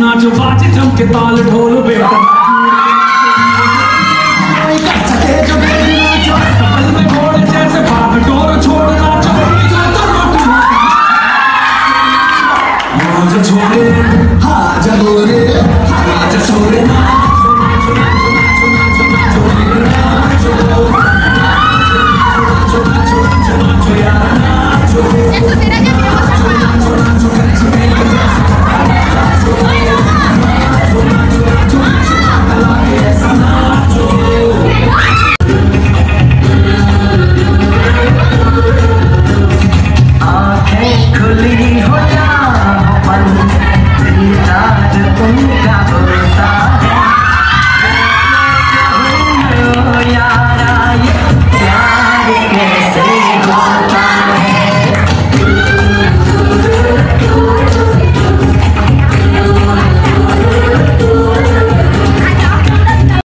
नाचो बाजे जम के ताल ढोल बेटा ser comunicado, tá?